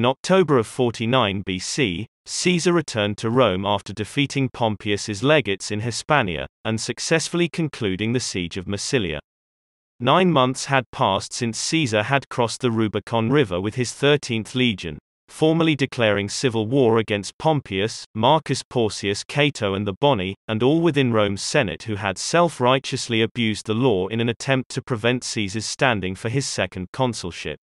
In October of 49 BC, Caesar returned to Rome after defeating Pompeius's legates in Hispania, and successfully concluding the siege of Massilia. Nine months had passed since Caesar had crossed the Rubicon River with his 13th legion, formally declaring civil war against Pompeius, Marcus Porcius Cato and the Boni, and all within Rome's Senate who had self-righteously abused the law in an attempt to prevent Caesar's standing for his second consulship.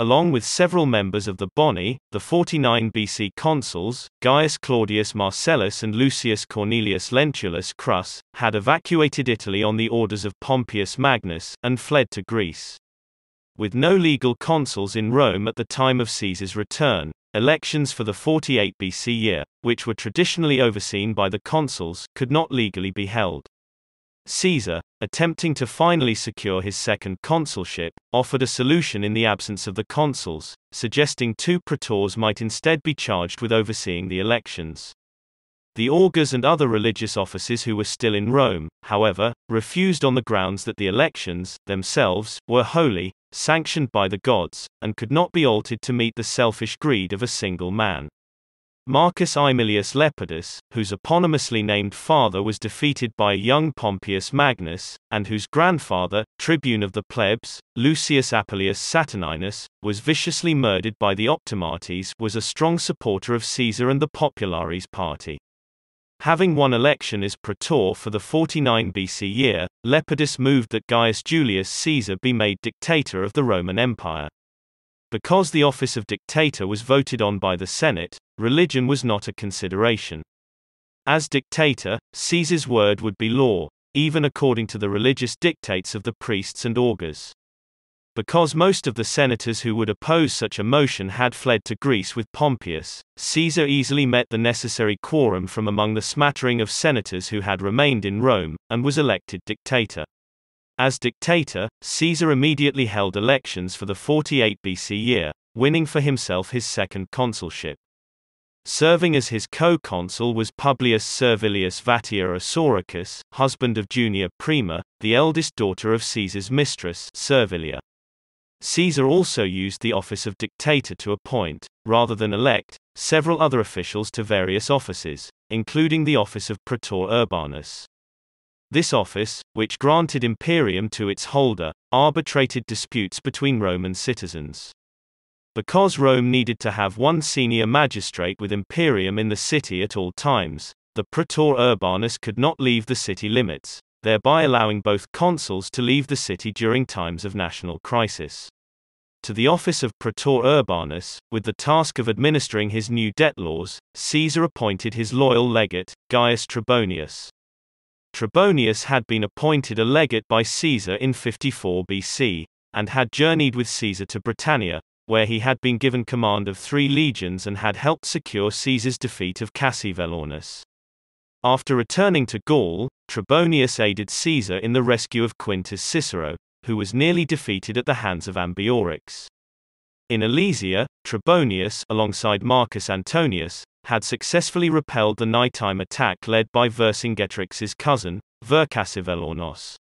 Along with several members of the Boni, the 49 BC consuls, Gaius Claudius Marcellus and Lucius Cornelius Lentulus Crus, had evacuated Italy on the orders of Pompeius Magnus, and fled to Greece. With no legal consuls in Rome at the time of Caesar's return, elections for the 48 BC year, which were traditionally overseen by the consuls, could not legally be held. Caesar, attempting to finally secure his second consulship, offered a solution in the absence of the consuls, suggesting two praetors might instead be charged with overseeing the elections. The augurs and other religious officers who were still in Rome, however, refused on the grounds that the elections, themselves, were holy, sanctioned by the gods, and could not be altered to meet the selfish greed of a single man. Marcus Aemilius Lepidus, whose eponymously named father was defeated by young Pompeius Magnus, and whose grandfather, tribune of the plebs, Lucius Appuleius Saturninus, was viciously murdered by the Optimates, was a strong supporter of Caesar and the Populares party. Having won election as praetor for the 49 BC year, Lepidus moved that Gaius Julius Caesar be made dictator of the Roman Empire. Because the office of dictator was voted on by the Senate, religion was not a consideration. As dictator, Caesar's word would be law, even according to the religious dictates of the priests and augurs. Because most of the senators who would oppose such a motion had fled to Greece with Pompeius, Caesar easily met the necessary quorum from among the smattering of senators who had remained in Rome, and was elected dictator. As dictator, Caesar immediately held elections for the 48 BC year, winning for himself his second consulship. Serving as his co-consul was Publius Servilius Vatia Isauricus, husband of Junia Prima, the eldest daughter of Caesar's mistress, Servilia. Caesar also used the office of dictator to appoint, rather than elect, several other officials to various offices, including the office of Praetor Urbanus. This office, which granted imperium to its holder, arbitrated disputes between Roman citizens. Because Rome needed to have one senior magistrate with imperium in the city at all times, the praetor urbanus could not leave the city limits, thereby allowing both consuls to leave the city during times of national crisis. To the office of praetor urbanus, with the task of administering his new debt laws, Caesar appointed his loyal legate, Gaius Trebonius. Trebonius had been appointed a legate by Caesar in 54 BC, and had journeyed with Caesar to Britannia, where he had been given command of three legions and had helped secure Caesar's defeat of Cassivellaunus. After returning to Gaul, Trebonius aided Caesar in the rescue of Quintus Cicero, who was nearly defeated at the hands of Ambiorix. In Alesia, Trebonius, alongside Marcus Antonius, had successfully repelled the nighttime attack led by Vercingetorix's cousin, Vercassivellaunus.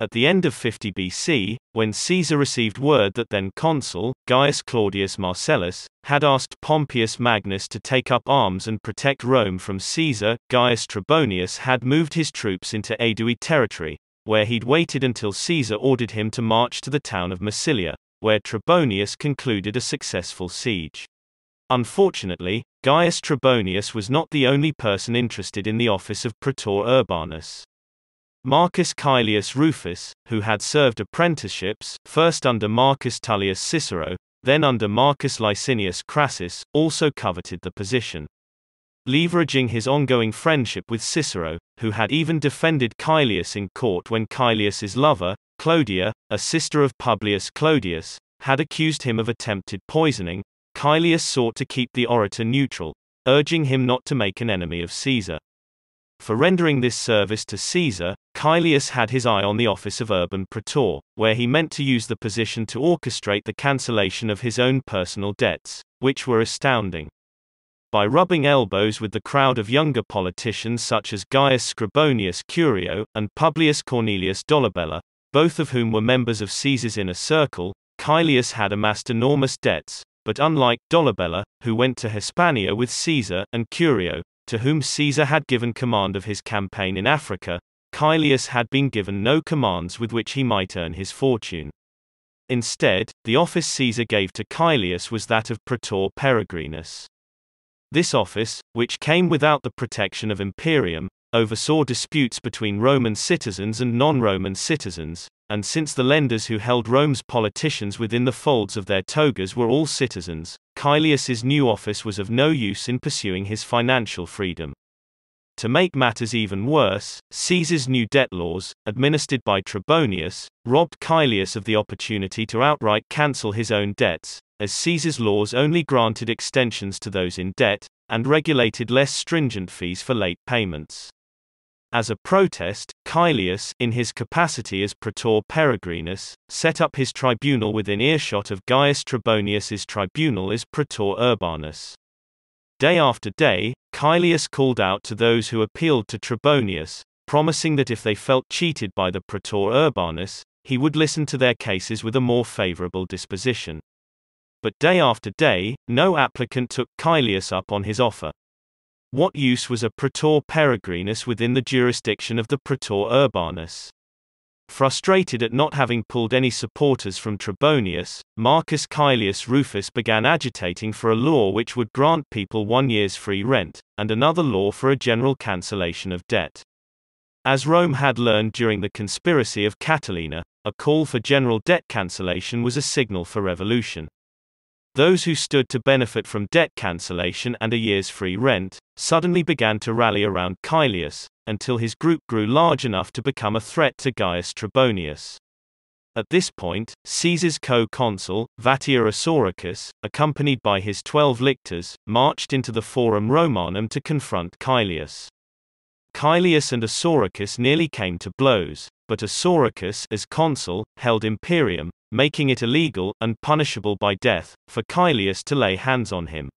At the end of 50 BC, when Caesar received word that then consul, Gaius Claudius Marcellus, had asked Pompeius Magnus to take up arms and protect Rome from Caesar, Gaius Trebonius had moved his troops into Aedui territory, where he'd waited until Caesar ordered him to march to the town of Massilia, where Trebonius concluded a successful siege. Unfortunately, Gaius Trebonius was not the only person interested in the office of Praetor Urbanus. Marcus Caelius Rufus, who had served apprenticeships, first under Marcus Tullius Cicero, then under Marcus Licinius Crassus, also coveted the position. Leveraging his ongoing friendship with Cicero, who had even defended Caelius in court when Caelius's lover, Clodia, a sister of Publius Clodius, had accused him of attempted poisoning, Caelius sought to keep the orator neutral, urging him not to make an enemy of Caesar. For rendering this service to Caesar, Caelius had his eye on the office of urban praetor, where he meant to use the position to orchestrate the cancellation of his own personal debts, which were astounding. By rubbing elbows with the crowd of younger politicians such as Gaius Scribonius Curio and Publius Cornelius Dolabella, both of whom were members of Caesar's inner circle, Caelius had amassed enormous debts, but unlike Dolabella, who went to Hispania with Caesar, and Curio, to whom Caesar had given command of his campaign in Africa, Caelius had been given no commands with which he might earn his fortune. Instead, the office Caesar gave to Caelius was that of praetor peregrinus. This office, which came without the protection of imperium, oversaw disputes between Roman citizens and non-Roman citizens, and since the lenders who held Rome's politicians within the folds of their togas were all citizens, Caelius's new office was of no use in pursuing his financial freedom. To make matters even worse, Caesar's new debt laws, administered by Trebonius, robbed Caelius of the opportunity to outright cancel his own debts, as Caesar's laws only granted extensions to those in debt, and regulated less stringent fees for late payments. As a protest, Caelius, in his capacity as praetor peregrinus, set up his tribunal within earshot of Gaius Trebonius's tribunal as praetor urbanus. Day after day, Caelius called out to those who appealed to Trebonius, promising that if they felt cheated by the Praetor Urbanus, he would listen to their cases with a more favorable disposition. But day after day, no applicant took Caelius up on his offer. What use was a Praetor Peregrinus within the jurisdiction of the Praetor Urbanus? Frustrated at not having pulled any supporters from Trebonius, Marcus Caelius Rufus began agitating for a law which would grant people one year's free rent, and another law for a general cancellation of debt. As Rome had learned during the conspiracy of Catilina, a call for general debt cancellation was a signal for revolution. Those who stood to benefit from debt cancellation and a year's free rent, suddenly began to rally around Caelius, until his group grew large enough to become a threat to Gaius Trebonius. At this point, Caesar's co-consul, Vatia Isauricus, accompanied by his twelve lictors, marched into the Forum Romanum to confront Caelius. Caelius and Isauricus nearly came to blows, but Isauricus, as consul, held imperium, making it illegal, and punishable by death, for Caelius to lay hands on him.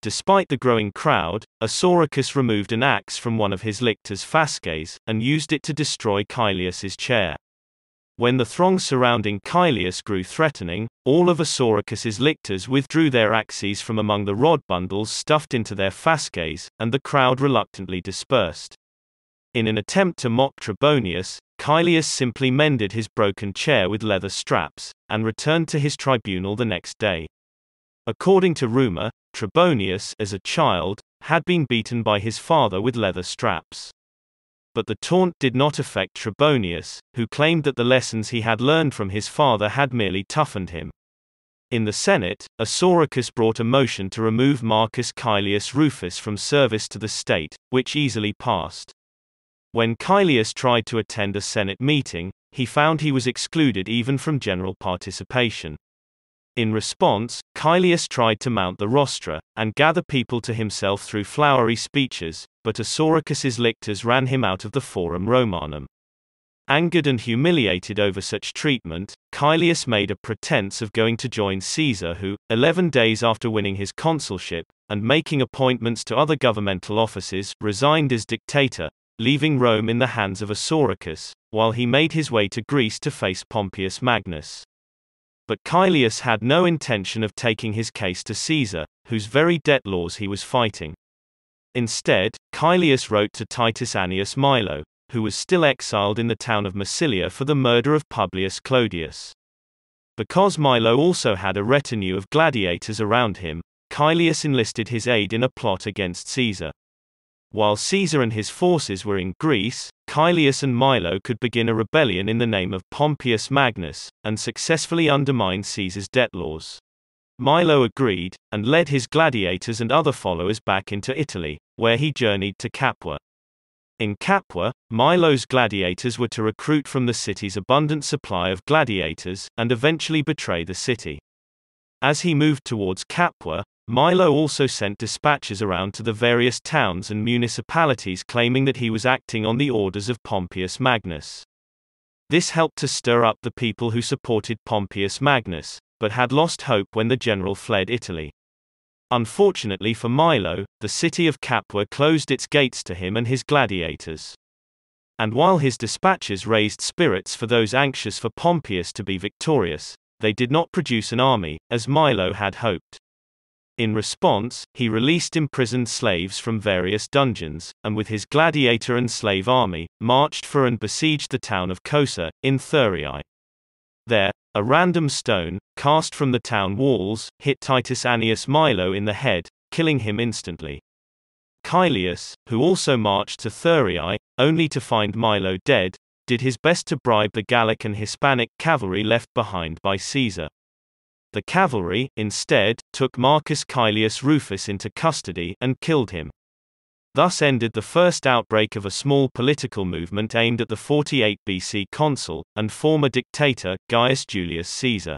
Despite the growing crowd, Isauricus removed an axe from one of his lictors' fasces, and used it to destroy Caelius's chair. When the throng surrounding Caelius grew threatening, all of Isauricus's lictors withdrew their axes from among the rod bundles stuffed into their fasces, and the crowd reluctantly dispersed. In an attempt to mock Trebonius, Caelius simply mended his broken chair with leather straps, and returned to his tribunal the next day. According to rumor, Trebonius, as a child, had been beaten by his father with leather straps. But the taunt did not affect Trebonius, who claimed that the lessons he had learned from his father had merely toughened him. In the Senate, Isauricus brought a motion to remove Marcus Caelius Rufus from service to the state, which easily passed. When Caelius tried to attend a Senate meeting, he found he was excluded even from general participation. In response, Caelius tried to mount the rostra, and gather people to himself through flowery speeches, but Isauricus's lictors ran him out of the Forum Romanum. Angered and humiliated over such treatment, Caelius made a pretense of going to join Caesar who, eleven days after winning his consulship, and making appointments to other governmental offices, resigned as dictator, leaving Rome in the hands of Isauricus, while he made his way to Greece to face Pompeius Magnus. But Caelius had no intention of taking his case to Caesar, whose very debt laws he was fighting. Instead, Caelius wrote to Titus Annius Milo, who was still exiled in the town of Massilia for the murder of Publius Clodius. Because Milo also had a retinue of gladiators around him, Caelius enlisted his aid in a plot against Caesar. While Caesar and his forces were in Greece, Caelius and Milo could begin a rebellion in the name of Pompeius Magnus, and successfully undermine Caesar's debt laws. Milo agreed, and led his gladiators and other followers back into Italy, where he journeyed to Capua. In Capua, Milo's gladiators were to recruit from the city's abundant supply of gladiators, and eventually betray the city. As he moved towards Capua, Milo also sent dispatches around to the various towns and municipalities claiming that he was acting on the orders of Pompeius Magnus. This helped to stir up the people who supported Pompeius Magnus, but had lost hope when the general fled Italy. Unfortunately for Milo, the city of Capua closed its gates to him and his gladiators. And while his dispatches raised spirits for those anxious for Pompeius to be victorious, they did not produce an army, as Milo had hoped. In response, he released imprisoned slaves from various dungeons, and with his gladiator and slave army, marched for and besieged the town of Cosa, in Thurii. There, a random stone, cast from the town walls, hit Titus Annius Milo in the head, killing him instantly. Caelius, who also marched to Thurii, only to find Milo dead, did his best to bribe the Gallic and Hispanic cavalry left behind by Caesar. The cavalry, instead, took Marcus Caelius Rufus into custody and killed him. Thus ended the first outbreak of a small political movement aimed at the 48 BC consul, and former dictator, Gaius Julius Caesar.